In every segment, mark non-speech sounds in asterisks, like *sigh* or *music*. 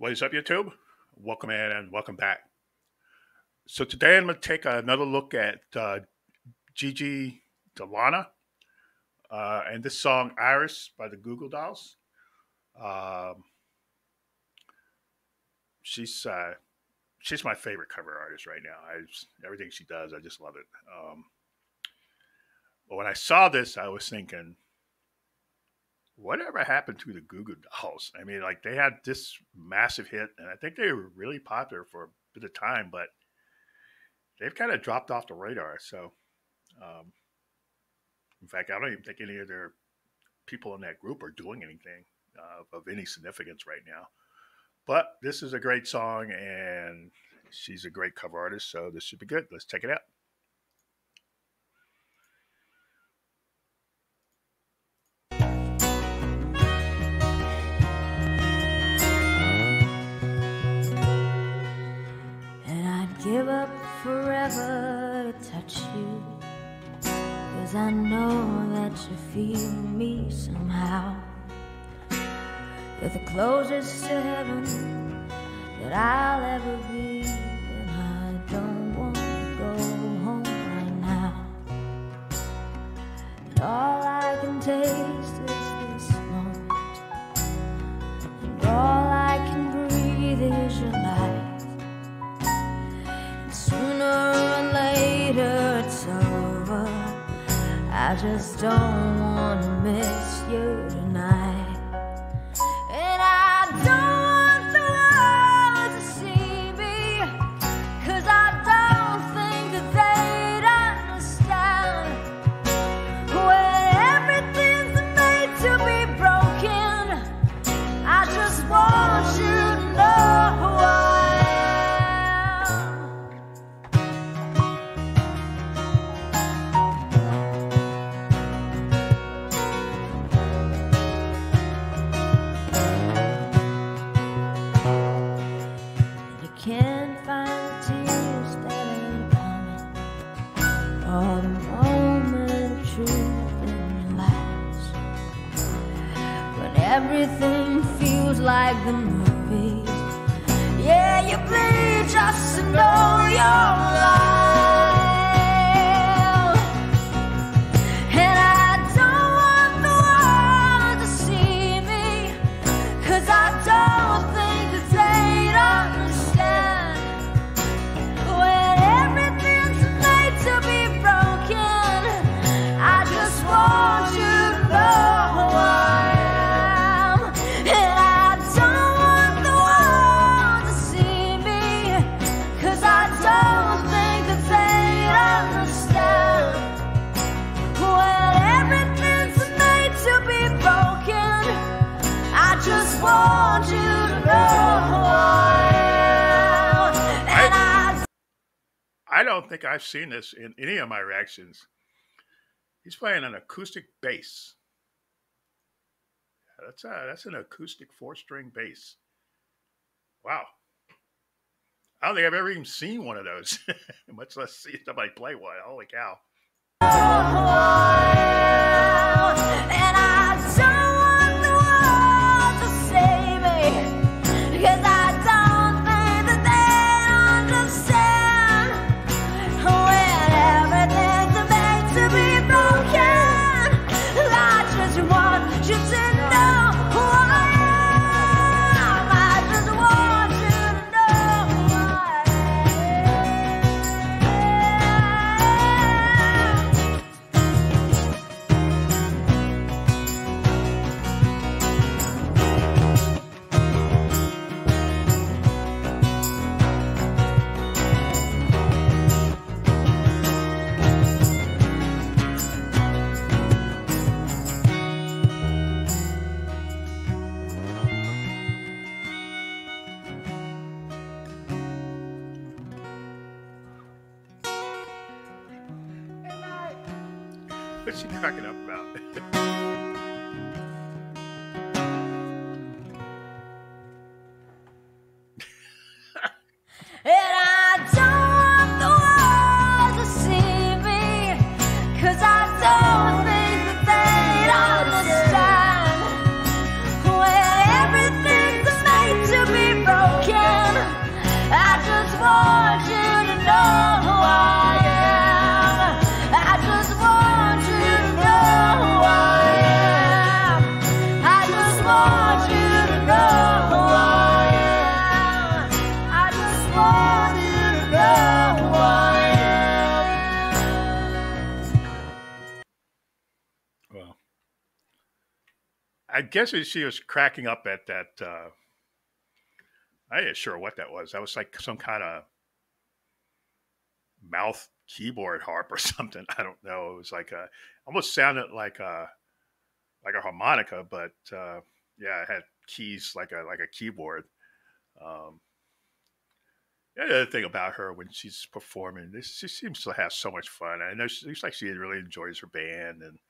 What is up, YouTube? Welcome in and welcome back. So today I'm going to take another look at uh, Gigi De Lana uh, and this song "Iris" by the Goo Goo Dolls. Um, she's uh, she's my favorite cover artist right now. I everything she does, I just love it. Um, but when I saw this, I was thinking, whatever happened to the Goo Goo Dolls? I mean, like they had this massive hit, and I think they were really popular for a bit of time, but they've kind of dropped off the radar. So, um, in fact, I don't even think any of their people in that group are doing anything uh, of any significance right now. But this is a great song, and she's a great cover artist, so this should be good. Let's check it out. To touch you. Cause I know that you feel me somehow. You're the closest to heaven that I'll ever be. And I don't want to go home right now. And all I can taste just don't wanna miss you tonight. Like the movies, yeah, you bleed just to know you're alive. I don't think I've seen this in any of my reactions. He's playing an acoustic bass. That's a, that's an acoustic four string bass. Wow. I don't think I've ever even seen one of those, *laughs* much less see somebody play one. Holy cow. *laughs* What's she cracking up about? *laughs* I guess she was cracking up at that. Uh, I ain't sure what that was. That was like some kind of mouth keyboard harp or *laughs* something. I don't know. It was like a almost sounded like a like a harmonica, but uh, yeah, it had keys like a like a keyboard. Um, the other thing about her when she's performing, this she seems to have so much fun. I know she looks like she really enjoys her band, and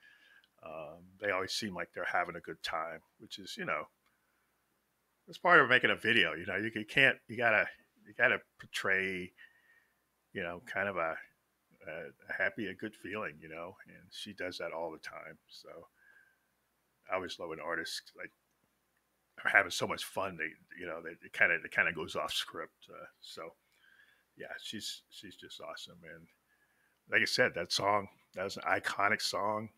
um, they always seem like they're having a good time, which is you know, it's part of making a video. You know, you, you can't you gotta you gotta portray, you know, kind of a, a, happy, a good feeling. You know, and she does that all the time. So I always love an artist like are having so much fun. They, you know, they, it kind of it kind of goes off script. Uh, so, yeah, she's she's just awesome. And like I said, that song that was an iconic song.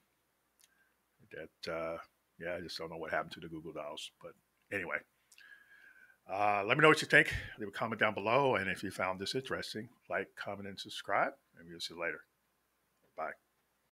That uh, yeah, I just don't know what happened to the Google Goo Dolls, but anyway. Uh, let me know what you think. Leave a comment down below. And if you found this interesting, like, comment, and subscribe. And we'll see you later. Bye.